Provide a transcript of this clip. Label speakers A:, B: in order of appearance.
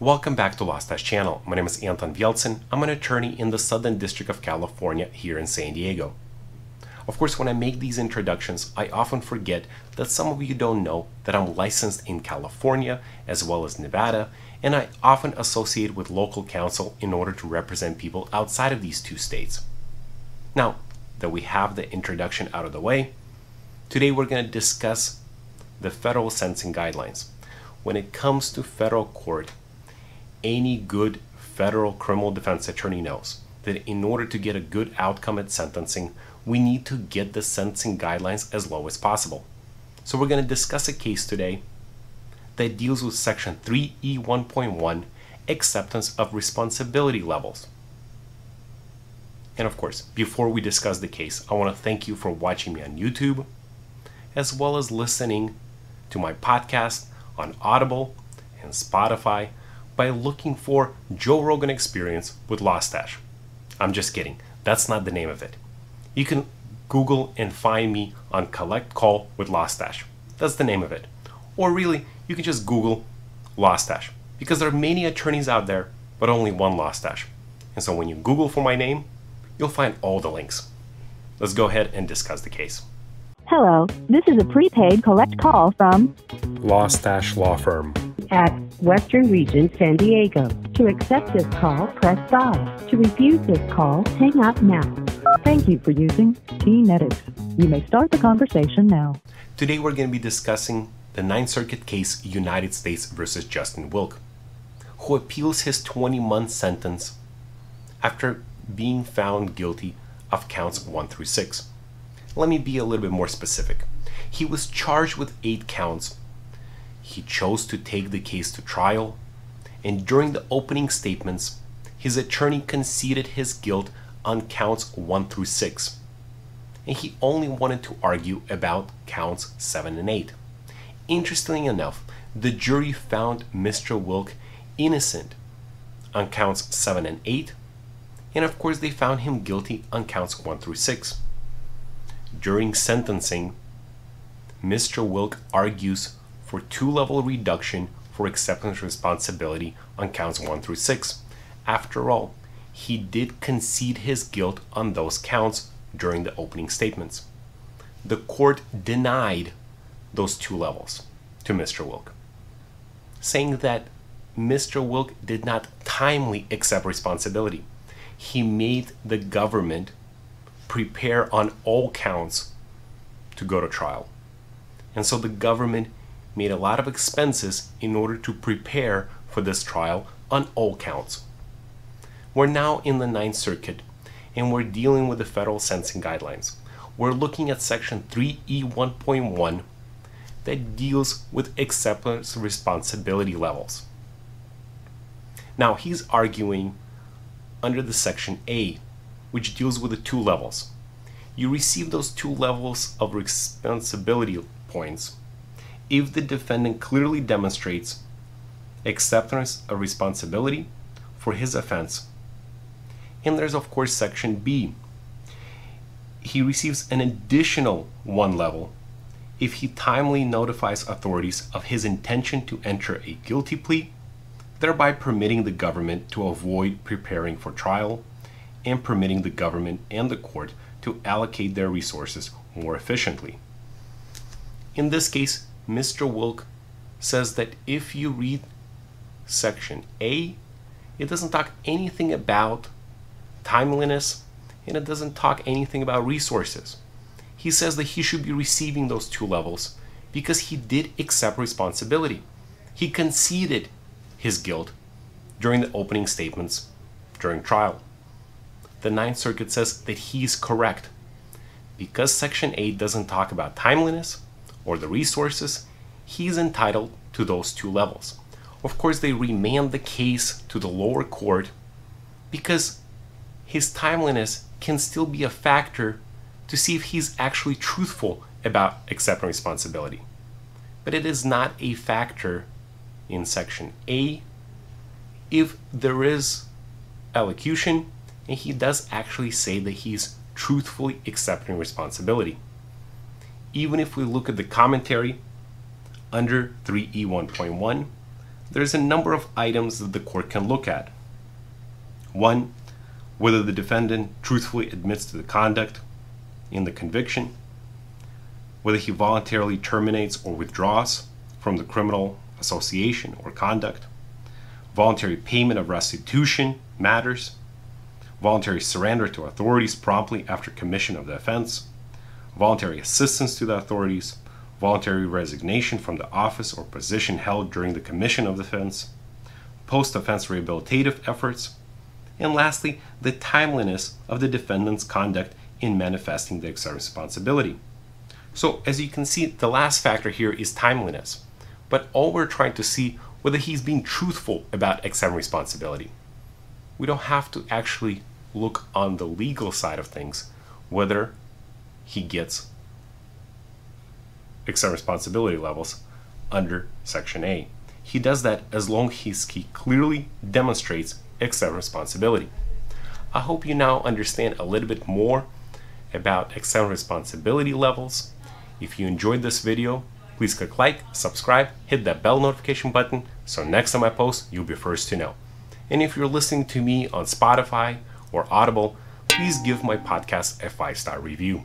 A: Welcome back to Lawstache channel. My name is Anton Vieltsin. I'm an attorney in the Southern District of California here in San Diego. Of course, when I make these introductions, I often forget that some of you don't know that I'm licensed in California as well as Nevada, and I often associate with local counsel in order to represent people outside of these two states. Now that we have the introduction out of the way, today we're going to discuss the federal sentencing guidelines. When it comes to federal court, any good federal criminal defense attorney knows that in order to get a good outcome at sentencing, we need to get the sentencing guidelines as low as possible. So we're going to discuss a case today that deals with section 3E1.1 acceptance of responsibility levels. And of course, before we discuss the case, I want to thank you for watching me on YouTube, as well as listening to my podcast on Audible and Spotify by looking for Joe Rogan Experience with Lawstache. I'm just kidding. That's not the name of it. You can Google and find me on Collect Call with Lawstache. That's the name of it. Or really, you can just Google Lawstache because there are many attorneys out there, but only one Lawstache. And so when you Google for my name, you'll find all the links. Let's go ahead and discuss the case.
B: Hello, this is a prepaid collect call from
A: Lawstache Law Firm
B: at Western Region, San Diego. To accept this call, press 5. To refuse this call, hang up now. Thank you for using T-Netix. You may start the conversation now.
A: Today we're going to be discussing the Ninth Circuit case United States versus Justin Wilke, who appeals his 20 month sentence after being found guilty of counts 1 through 6. Let me be a little bit more specific. He was charged with 8 counts he chose to take the case to trial, and during the opening statements, his attorney conceded his guilt on counts 1 through 6, and he only wanted to argue about counts 7 and 8. Interestingly enough, the jury found Mr. Wilke innocent on counts 7 and 8, and of course, they found him guilty on counts 1 through 6. During sentencing, Mr. Wilke argues for two level reduction for acceptance responsibility on counts 1 through 6. After all, he did concede his guilt on those counts during the opening statements. The court denied those two levels to Mr. Wilke, saying that Mr. Wilke did not timely accept responsibility. He made the government prepare on all counts to go to trial. And so the government made a lot of expenses in order to prepare for this trial on all counts. We're now in the Ninth Circuit and we're dealing with the federal sentencing guidelines. We're looking at section 3E1.1 that deals with acceptance responsibility levels. Now he's arguing under the section A, which deals with the two levels. You receive those two levels of responsibility points if the defendant clearly demonstrates acceptance of responsibility for his offense. And there's, of course, section B. He receives an additional one level if he timely notifies authorities of his intention to enter a guilty plea, thereby permitting the government to avoid preparing for trial and permitting the government and the court to allocate their resources more efficiently. In this case, Mr. Wilke says that if you read section A, it doesn't talk anything about timeliness and it doesn't talk anything about resources. He says that he should be receiving those two levels because he did accept responsibility. He conceded his guilt during the opening statements during trial. The Ninth Circuit says that he is correct. Because Section A doesn't talk about timeliness, or the resources, he's entitled to those two levels. Of course, they remand the case to the lower court because his timeliness can still be a factor to see if he's actually truthful about accepting responsibility. But it is not a factor in Section A if there is allocution and he does actually say that he's truthfully accepting responsibility even if we look at the commentary under 3E1.1, there's a number of items that the court can look at. One, whether the defendant truthfully admits to the conduct in the conviction, whether he voluntarily terminates or withdraws from the criminal association or conduct, voluntary payment of restitution matters, voluntary surrender to authorities promptly after commission of the offense, voluntary assistance to the authorities, voluntary resignation from the office or position held during the commission of the offense, post offense rehabilitative efforts, and lastly, the timeliness of the defendant's conduct in manifesting the extra responsibility. So, as you can see, the last factor here is timeliness. But all we're trying to see whether he's being truthful about XM responsibility. We don't have to actually look on the legal side of things whether he gets XM responsibility levels under Section A. He does that as long as he clearly demonstrates XM responsibility. I hope you now understand a little bit more about XM responsibility levels. If you enjoyed this video, please click like, subscribe, hit that bell notification button so next time I post, you'll be first to know. And if you're listening to me on Spotify or Audible, please give my podcast a five star review.